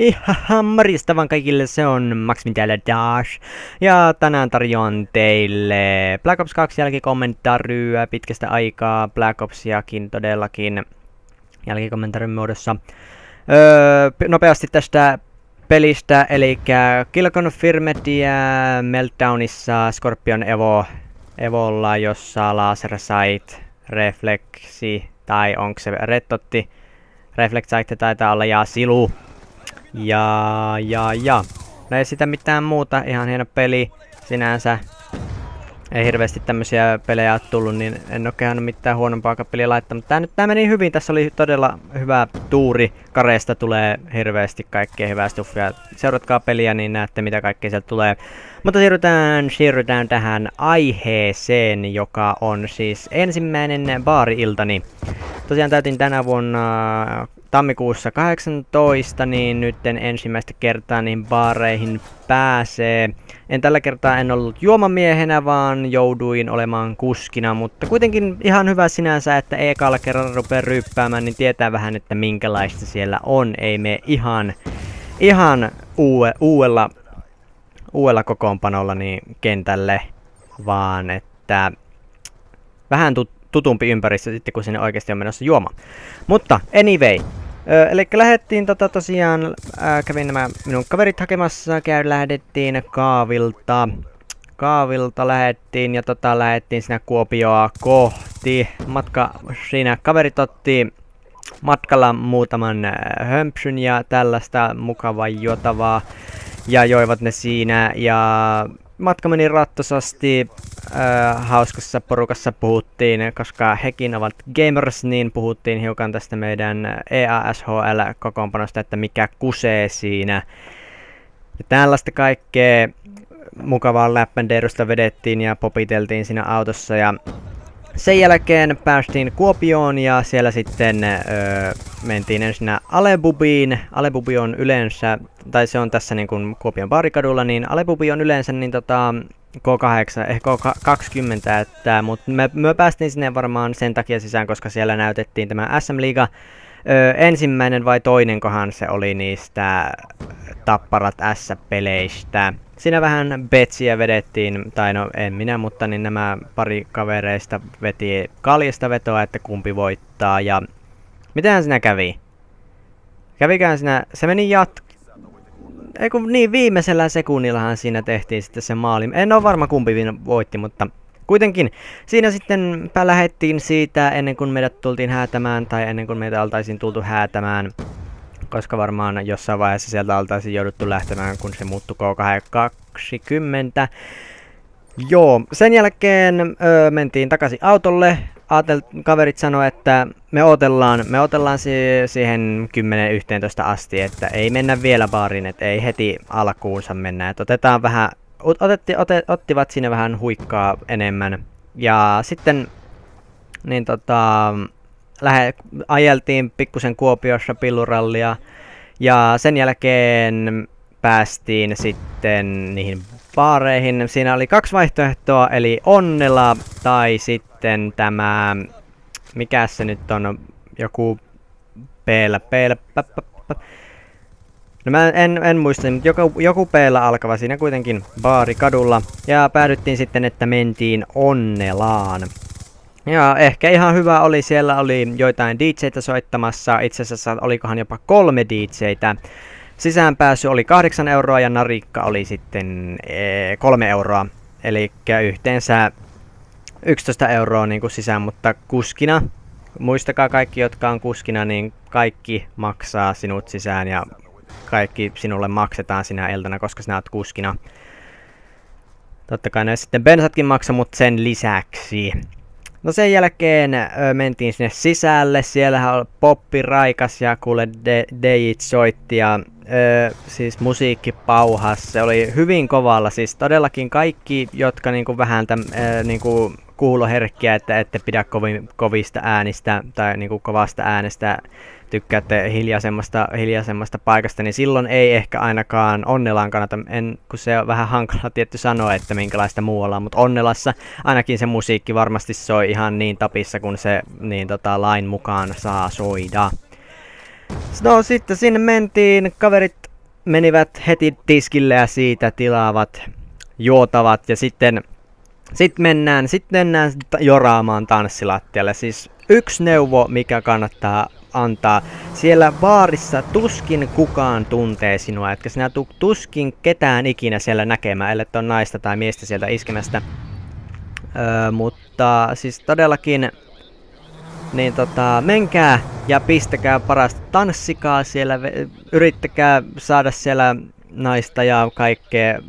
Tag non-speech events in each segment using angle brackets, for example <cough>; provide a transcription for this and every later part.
<laughs> Ihan morjesta vaan kaikille, se on Maxmin täällä Dash. Ja tänään tarjoan teille Black Ops 2 jälkikommentaaryä pitkästä aikaa, Black Opsiakin todellakin jälkikommentaarin muodossa. Öö, nopeasti tästä pelistä, eli Kill Confirmed ja Meltdownissa Scorpion Evo, Evolla, jossa Laser Sight, Reflexi, tai onko se Rettotti, Reflex Sight taitaa olla, ja Silu ja, ja, ja. No ei sitä mitään muuta, ihan hieno peli sinänsä. Ei hirveästi tämmöisiä pelejä ole tullut, niin en ole kehannut mitään huonompaa peliä laittaa. Mutta tää nyt tää meni hyvin, tässä oli todella hyvä tuuri. Kareesta tulee hirveästi kaikkea hyvää stuffia. Seuratkaa peliä, niin näette mitä kaikkea sieltä tulee. Mutta siirrytään, siirrytään tähän aiheeseen, joka on siis ensimmäinen baari-iltani. Tosiaan täytin tänä vuonna tammikuussa 18, niin nyt ensimmäistä kertaa niin baareihin pääsee. En tällä kertaa en ollut juomamiehenä, vaan jouduin olemaan kuskina, mutta kuitenkin ihan hyvä sinänsä, että ekalla kerralla rupeaa ryppäämään, niin tietää vähän, että minkälaista siellä on. Ei me ihan, ihan uue, uudella, uudella kokoonpanolla niin kentälle, vaan että vähän tut, tutumpi ympäristö sitten, kun sinne oikeasti on menossa juoma. Mutta anyway, eli lähdettiin tota tosiaan, ää, kävin nämä minun kaverit hakemassa, käy lähdettiin Kaavilta. Kaavilta lähdettiin ja tota lähdettiin sinä Kuopioa kohti. Matka siinä kaverit otti matkalla muutaman hömpsyn ja tällaista mukavaa juotavaa. Ja joivat ne siinä ja matka meni rattosasti. Äh, hauskassa porukassa puhuttiin, koska hekin ovat gamers, niin puhuttiin hiukan tästä meidän EASHL-kokoonpanosta, että mikä kusee siinä. Ja tällaista kaikkea mukavaa läppändeerusta vedettiin ja popiteltiin siinä autossa ja sen jälkeen päästiin Kuopioon ja siellä sitten öö, mentiin ensin Alebubiin. Alebubi on yleensä, tai se on tässä niin kuin Kuopion baarikadulla, niin Alebubi on yleensä niin tota, K8, ehkä K20, että, mutta me, me päästiin sinne varmaan sen takia sisään, koska siellä näytettiin tämä SM Liiga Öö, ensimmäinen vai toinen kohan se oli niistä Tapparat S-peleistä. Siinä vähän betsiä vedettiin, tai no en minä, mutta niin nämä pari kavereista veti kaljasta vetoa, että kumpi voittaa. Ja mitähän siinä kävi? Kävikään siinä, se meni jat... Eiku, niin, viimeisellä sekunnillahan siinä tehtiin sitten se maali. En ole varma kumpi voitti, mutta kuitenkin siinä sitten lähettiin siitä ennen kuin meidät tultiin häätämään tai ennen kuin meitä oltaisiin tultu häätämään koska varmaan jossain vaiheessa sieltä oltaisiin jouduttu lähtemään, kun se muuttui K20. Joo, sen jälkeen öö, mentiin takaisin autolle. Aatel, kaverit sanoi, että me otellaan, me otellaan si siihen 10-11 asti, että ei mennä vielä baariin, että ei heti alkuunsa mennä. Että otetaan vähän, otetti, ote, ottivat sinne vähän huikkaa enemmän. Ja sitten, niin tota, lähe, ajeltiin pikkusen Kuopiossa pillurallia ja sen jälkeen päästiin sitten niihin baareihin. Siinä oli kaksi vaihtoehtoa, eli Onnela tai sitten tämä, mikä se nyt on, joku Peellä, Peellä, No mä en, en muista, mutta joku, joku Peellä alkava siinä kuitenkin baari kadulla. Ja päädyttiin sitten, että mentiin Onnelaan. Ja ehkä ihan hyvä oli, siellä oli joitain DJtä soittamassa, itse asiassa olikohan jopa kolme DJtä. Sisäänpääsy oli 8 euroa ja narikka oli sitten ee, 3 euroa. Eli yhteensä 11 euroa niin kuin sisään, mutta kuskina, muistakaa kaikki, jotka on kuskina, niin kaikki maksaa sinut sisään ja kaikki sinulle maksetaan sinä iltana, koska sinä olet kuskina. Totta kai ne sitten bensatkin maksaa, mutta sen lisäksi. No sen jälkeen ö, mentiin sinne sisälle, siellähän oli poppi raikas ja kuule Dejit soitti ja ö, siis musiikki pauhas. Se oli hyvin kovalla, siis todellakin kaikki, jotka niinku vähän täm, ö, niinku kuuloherkkiä, että ette pidä kovin, kovista äänistä tai niinku kovasta äänestä tykkäätte hiljaisemmasta, hiljaisemmasta paikasta, niin silloin ei ehkä ainakaan Onnelaan kannata, en, kun se on vähän hankala tietty sanoa, että minkälaista muualla on, mutta Onnelassa ainakin se musiikki varmasti soi ihan niin tapissa, kun se niin tota, lain mukaan saa soida. No sitten sinne mentiin, kaverit menivät heti tiskille ja siitä tilaavat, juotavat ja sitten sit mennään, sitten mennään joraamaan tanssilattialle. Siis yksi neuvo, mikä kannattaa antaa. Siellä baarissa tuskin kukaan tuntee sinua, etkä sinä tuskin ketään ikinä siellä näkemään, ellei on naista tai miestä sieltä iskemästä. Öö, mutta siis todellakin, niin tota, menkää ja pistäkää parasta tanssikaa siellä, yrittäkää saada siellä naista ja kaikkea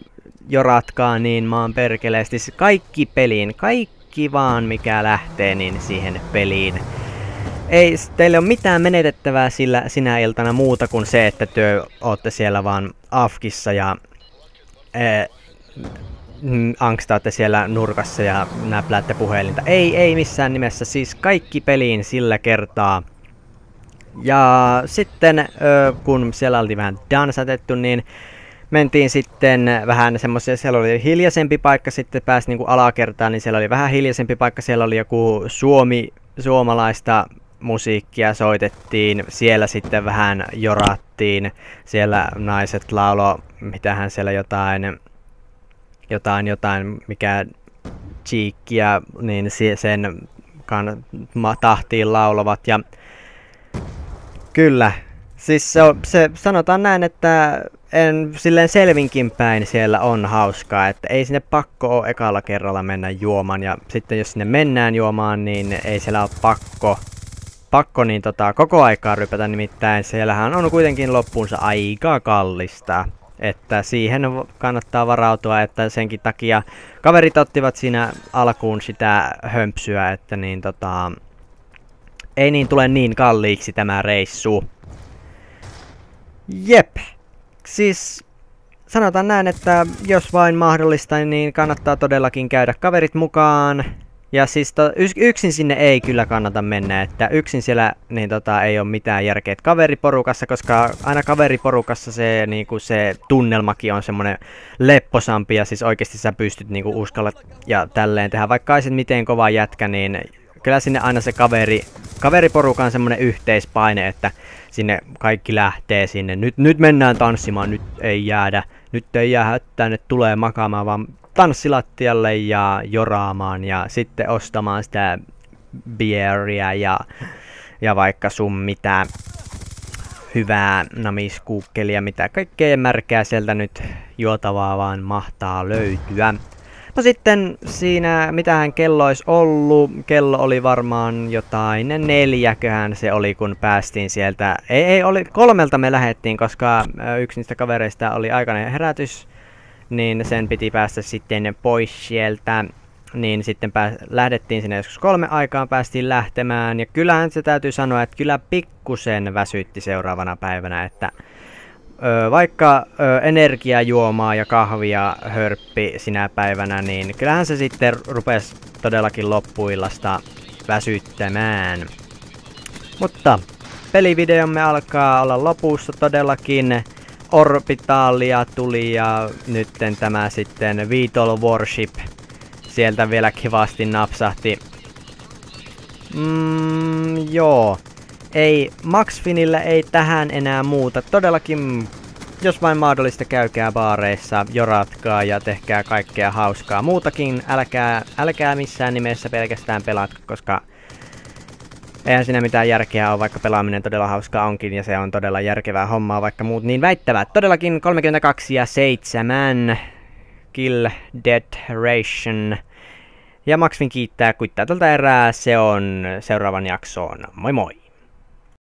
joratkaa niin maan perkeleesti. Kaikki peliin, kaikki vaan mikä lähtee niin siihen peliin ei teille ole mitään menetettävää sillä sinä iltana muuta kuin se, että työ olette siellä vaan afkissa ja ee, angstaatte siellä nurkassa ja näpläätte puhelinta. Ei, ei missään nimessä. Siis kaikki peliin sillä kertaa. Ja sitten kun siellä oli vähän dansatettu, niin mentiin sitten vähän semmoisia, siellä oli hiljaisempi paikka, sitten pääsi niinku alakertaan, niin siellä oli vähän hiljaisempi paikka, siellä oli joku suomi, suomalaista musiikkia soitettiin, siellä sitten vähän jorattiin, siellä naiset laulo, mitähän siellä jotain, jotain, jotain, mikä cheekkiä, niin sen kan, tahtiin laulavat ja kyllä, siis se, se sanotaan näin, että en silleen selvinkin päin siellä on hauskaa, että ei sinne pakko ole ekalla kerralla mennä juomaan ja sitten jos sinne mennään juomaan, niin ei siellä ole pakko pakko niin tota, koko aikaa rypätä, nimittäin siellähän on kuitenkin loppuunsa aika kallista. Että siihen kannattaa varautua, että senkin takia kaverit ottivat siinä alkuun sitä hömpsyä, että niin tota, ei niin tule niin kalliiksi tämä reissu. Jep. Siis sanotaan näin, että jos vain mahdollista, niin kannattaa todellakin käydä kaverit mukaan. Ja siis to, yksin sinne ei kyllä kannata mennä, että yksin siellä niin tota, ei ole mitään järkeä. Kaveriporukassa, koska aina kaveriporukassa se, niinku, se tunnelmakin on semmoinen lepposampi ja siis oikeasti sä pystyt niinku, uskallat ja tälleen tehdä. Vaikka olisit miten kova jätkä, niin kyllä sinne aina se kaveri, kaveriporukka on semmoinen yhteispaine, että sinne kaikki lähtee sinne. Nyt, nyt mennään tanssimaan, nyt ei jäädä, nyt ei jää tänne tulee makaamaan, vaan tanssilattialle ja joraamaan ja sitten ostamaan sitä bieria ja, ja vaikka sun mitä hyvää namiskuukkelia, mitä kaikkea märkää sieltä nyt juotavaa vaan mahtaa löytyä. No sitten siinä, mitähän kello olisi ollut, kello oli varmaan jotain neljäköhän se oli, kun päästiin sieltä. Ei, ei oli, kolmelta me lähettiin, koska yksi niistä kavereista oli aikainen herätys niin sen piti päästä sitten pois sieltä. Niin sitten pääs, lähdettiin sinne joskus kolme aikaan, päästiin lähtemään. Ja kyllähän se täytyy sanoa, että kyllä pikkusen väsytti seuraavana päivänä, että ö, vaikka ö, energiajuomaa ja kahvia hörppi sinä päivänä, niin kyllähän se sitten rupesi todellakin loppuillasta väsyttämään. Mutta pelivideomme alkaa olla lopussa todellakin. Orbitalia tuli ja nytten tämä sitten Beetle Warship sieltä vielä kivasti napsahti. Mm, joo. Ei, Max Finille ei tähän enää muuta. Todellakin, jos vain mahdollista, käykää baareissa, joratkaa ja tehkää kaikkea hauskaa. Muutakin älkää, älkää missään nimessä pelkästään pelatko, koska Eihän siinä mitään järkeä ole, vaikka pelaaminen todella hauskaa onkin, ja se on todella järkevää hommaa, vaikka muut niin väittävät. Todellakin 32 ja 7 Kill Dead Ration. Ja Maxvin kiittää kuittaa tältä erää, se on seuraavan jaksoon. Moi moi!